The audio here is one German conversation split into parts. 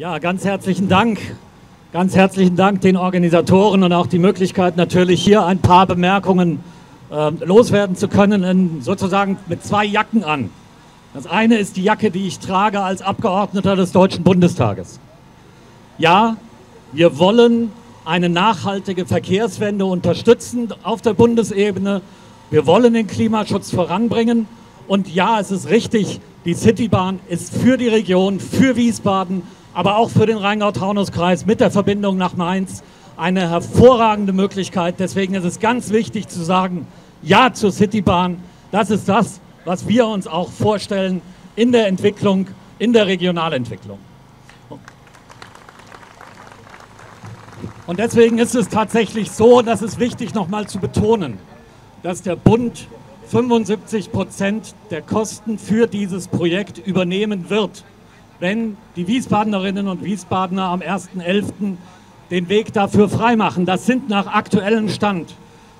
Ja, ganz herzlichen Dank. Ganz herzlichen Dank den Organisatoren und auch die Möglichkeit natürlich hier ein paar Bemerkungen äh, loswerden zu können, in, sozusagen mit zwei Jacken an. Das eine ist die Jacke, die ich trage als Abgeordneter des Deutschen Bundestages. Ja, wir wollen eine nachhaltige Verkehrswende unterstützen auf der Bundesebene. Wir wollen den Klimaschutz voranbringen. Und ja, es ist richtig, die Citybahn ist für die Region, für Wiesbaden, aber auch für den Rheingau-Taunus-Kreis mit der Verbindung nach Mainz eine hervorragende Möglichkeit. Deswegen ist es ganz wichtig zu sagen, ja zur Citybahn. Das ist das, was wir uns auch vorstellen in der Entwicklung, in der Regionalentwicklung. Und deswegen ist es tatsächlich so, dass es wichtig nochmal zu betonen, dass der Bund 75 Prozent der Kosten für dieses Projekt übernehmen wird, wenn die Wiesbadenerinnen und Wiesbadener am 1.11. den Weg dafür freimachen. Das sind nach aktuellem Stand,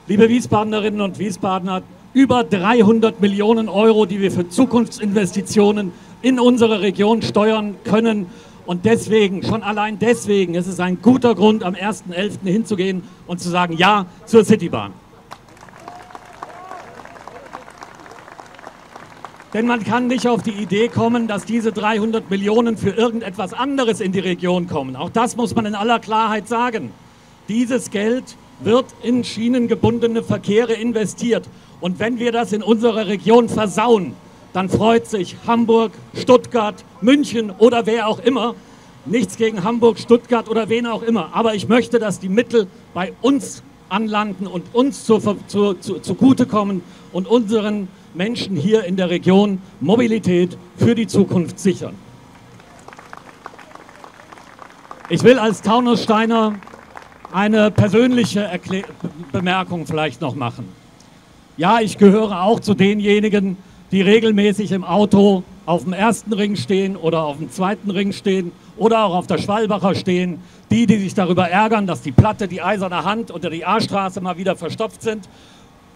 liebe Wiesbadenerinnen und Wiesbadener, über 300 Millionen Euro, die wir für Zukunftsinvestitionen in unsere Region steuern können. Und deswegen, schon allein deswegen, ist es ein guter Grund, am 1.11. hinzugehen und zu sagen Ja zur Citybahn. Denn man kann nicht auf die Idee kommen, dass diese 300 Millionen für irgendetwas anderes in die Region kommen. Auch das muss man in aller Klarheit sagen. Dieses Geld wird in schienengebundene Verkehre investiert. Und wenn wir das in unserer Region versauen, dann freut sich Hamburg, Stuttgart, München oder wer auch immer. Nichts gegen Hamburg, Stuttgart oder wen auch immer. Aber ich möchte, dass die Mittel bei uns anlanden und uns zu, zu, zu, zugutekommen und unseren Menschen hier in der Region Mobilität für die Zukunft sichern. Ich will als Taunussteiner eine persönliche Erklä Bemerkung vielleicht noch machen. Ja, ich gehöre auch zu denjenigen, die regelmäßig im Auto auf dem ersten Ring stehen oder auf dem zweiten Ring stehen oder auch auf der Schwalbacher stehen. Die, die sich darüber ärgern, dass die Platte, die eiserne Hand oder die A-Straße mal wieder verstopft sind.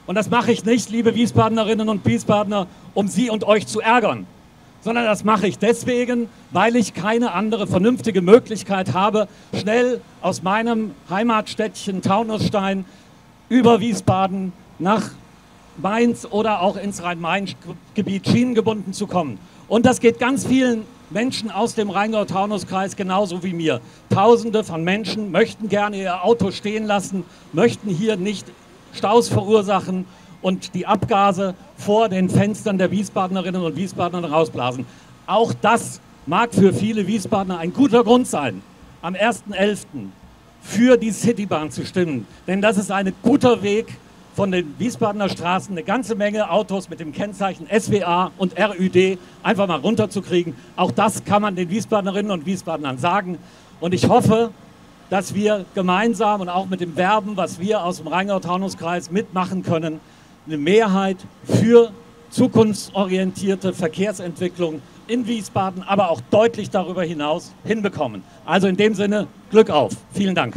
Und das mache ich nicht, liebe Wiesbadenerinnen und Wiesbadener, um Sie und euch zu ärgern, sondern das mache ich deswegen, weil ich keine andere vernünftige Möglichkeit habe, schnell aus meinem Heimatstädtchen Taunusstein über Wiesbaden nach Mainz oder auch ins Rhein-Main-Gebiet schienengebunden zu kommen. Und das geht ganz vielen Menschen aus dem Rheingau-Taunus-Kreis genauso wie mir. Tausende von Menschen möchten gerne ihr Auto stehen lassen, möchten hier nicht Staus verursachen und die Abgase vor den Fenstern der Wiesbadenerinnen und Wiesbadener rausblasen. Auch das mag für viele Wiesbadener ein guter Grund sein, am 1.11. für die Citybahn zu stimmen. Denn das ist ein guter Weg, von den Wiesbadener Straßen eine ganze Menge Autos mit dem Kennzeichen SWA und RÜD einfach mal runterzukriegen. Auch das kann man den Wiesbadenerinnen und Wiesbadenern sagen. Und ich hoffe, dass wir gemeinsam und auch mit dem Werben, was wir aus dem Rheingau-Taunus-Kreis mitmachen können, eine Mehrheit für zukunftsorientierte Verkehrsentwicklung in Wiesbaden, aber auch deutlich darüber hinaus hinbekommen. Also in dem Sinne, Glück auf. Vielen Dank.